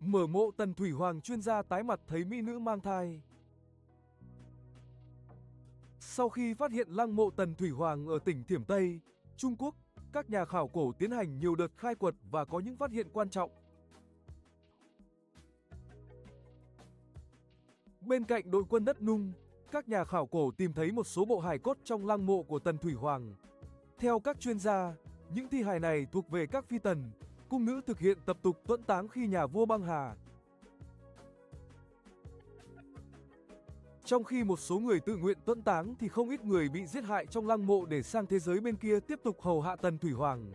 Mở mộ Tần Thủy Hoàng chuyên gia tái mặt thấy mỹ nữ mang thai. Sau khi phát hiện lăng mộ Tần Thủy Hoàng ở tỉnh Thiểm Tây, Trung Quốc, các nhà khảo cổ tiến hành nhiều đợt khai quật và có những phát hiện quan trọng. Bên cạnh đội quân đất nung, các nhà khảo cổ tìm thấy một số bộ hài cốt trong lăng mộ của Tần Thủy Hoàng. Theo các chuyên gia, những thi hài này thuộc về các phi tần, cung nữ thực hiện tập tục tuẫn táng khi nhà vua băng hà. Trong khi một số người tự nguyện tuẫn táng thì không ít người bị giết hại trong lăng mộ để sang thế giới bên kia tiếp tục hầu hạ Tần Thủy Hoàng.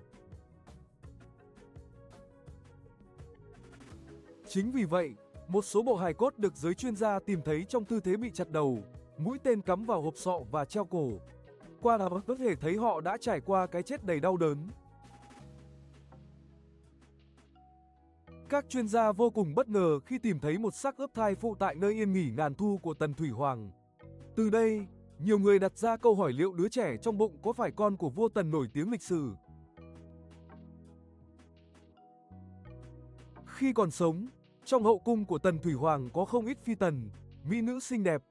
Chính vì vậy, một số bộ hài cốt được giới chuyên gia tìm thấy trong tư thế bị chặt đầu, mũi tên cắm vào hộp sọ và treo cổ. Qua đó có thể thấy họ đã trải qua cái chết đầy đau đớn. Các chuyên gia vô cùng bất ngờ khi tìm thấy một xác ướp thai phụ tại nơi yên nghỉ ngàn thu của Tần Thủy Hoàng. Từ đây, nhiều người đặt ra câu hỏi liệu đứa trẻ trong bụng có phải con của vua Tần nổi tiếng lịch sử. Khi còn sống, trong hậu cung của Tần Thủy Hoàng có không ít phi tần, mỹ nữ xinh đẹp.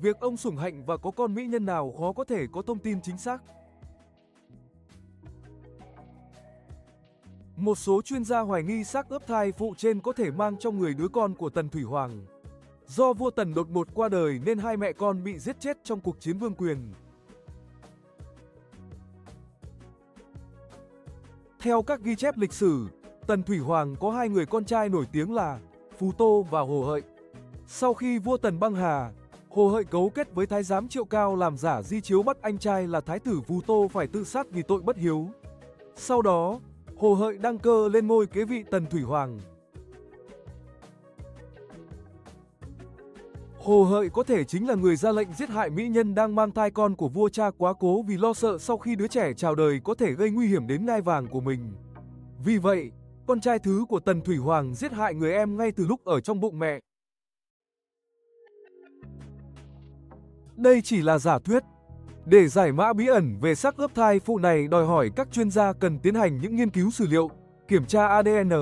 Việc ông sủng hạnh và có con mỹ nhân nào khó có thể có thông tin chính xác. Một số chuyên gia hoài nghi xác ướp thai phụ trên có thể mang trong người đứa con của Tần Thủy Hoàng. Do vua Tần đột ngột qua đời nên hai mẹ con bị giết chết trong cuộc chiến vương quyền. Theo các ghi chép lịch sử, Tần Thủy Hoàng có hai người con trai nổi tiếng là Phù Tô và Hồ Hợi. Sau khi vua Tần băng hà, Hồ Hợi cấu kết với thái giám Triệu Cao làm giả di chiếu bắt anh trai là thái tử Phù Tô phải tự sát vì tội bất hiếu. Sau đó, Hồ Hợi đăng cơ lên ngôi kế vị Tần Thủy Hoàng. Hồ Hợi có thể chính là người ra lệnh giết hại mỹ nhân đang mang thai con của vua cha quá cố vì lo sợ sau khi đứa trẻ chào đời có thể gây nguy hiểm đến ngai vàng của mình. Vì vậy, con trai thứ của Tần Thủy Hoàng giết hại người em ngay từ lúc ở trong bụng mẹ. Đây chỉ là giả thuyết. Để giải mã bí ẩn về xác ướp thai phụ này đòi hỏi các chuyên gia cần tiến hành những nghiên cứu sử liệu, kiểm tra ADN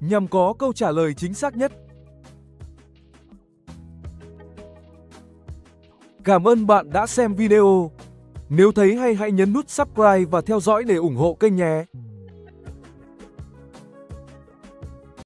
nhằm có câu trả lời chính xác nhất. Cảm ơn bạn đã xem video. Nếu thấy hay hãy nhấn nút subscribe và theo dõi để ủng hộ kênh nhé.